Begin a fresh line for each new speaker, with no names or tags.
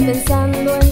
Me cuesta